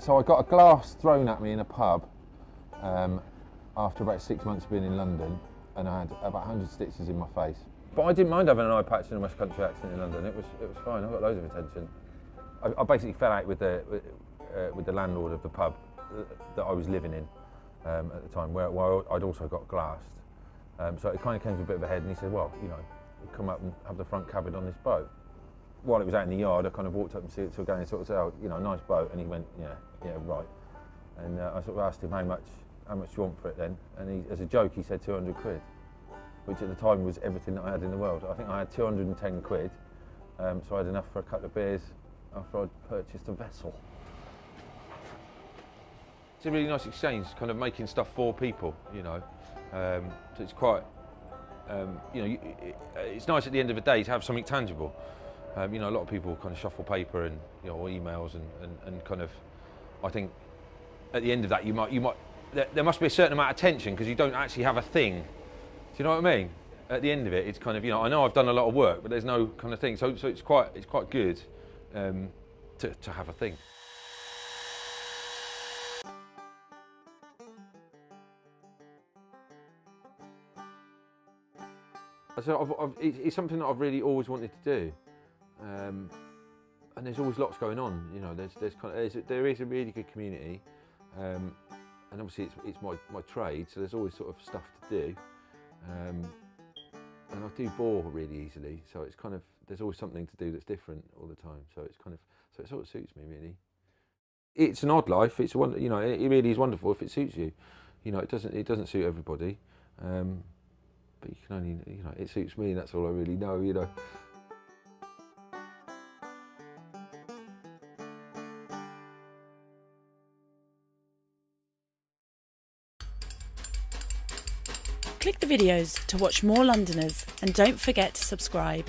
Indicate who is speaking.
Speaker 1: so I got a glass thrown at me in a pub um, after about six months of being in London, and I had about 100 stitches in my face. But I didn't mind having an eye patch and a West Country accent in London. It was it was fine. I got loads of attention. I, I basically fell out with the with, uh, with the landlord of the pub uh, that I was living in um, at the time, where, where I'd also got glassed. Um, so it kind of came to a bit of a head, and he said, "Well, you know, come up and have the front cabin on this boat." While it was out in the yard, I kind of walked up and see it, sort of going, sort of said, "Oh, you know, nice boat," and he went, "Yeah, yeah, right." And uh, I sort of asked him how much how much you want for it then, and he, as a joke, he said 200 quid which at the time was everything that I had in the world. I think I had 210 quid, um, so I had enough for a couple of beers after I'd purchased a vessel. It's a really nice exchange, kind of making stuff for people, you know. Um, so it's quite, um, you know, it's nice at the end of the day to have something tangible. Um, you know, a lot of people kind of shuffle paper and you know emails and, and, and kind of, I think, at the end of that you might you might there, there must be a certain amount of tension because you don't actually have a thing Do you know what I mean? At the end of it, it's kind of you know I know I've done a lot of work, but there's no kind of thing. So so it's quite it's quite good um, to to have a thing. So I've, I've, it's something that I've really always wanted to do, um, and there's always lots going on. You know, there's there's kind of there's, there is a really good community, um, and obviously it's it's my my trade, so there's always sort of stuff to do. Um, and I do bore really easily, so it's kind of there's always something to do that's different all the time. So it's kind of so it sort of suits me really. It's an odd life. It's one you know it really is wonderful if it suits you. You know it doesn't it doesn't suit everybody, um, but you can only you know it suits me. and That's all I really know. You know.
Speaker 2: Click the videos to watch more Londoners and don't forget to subscribe.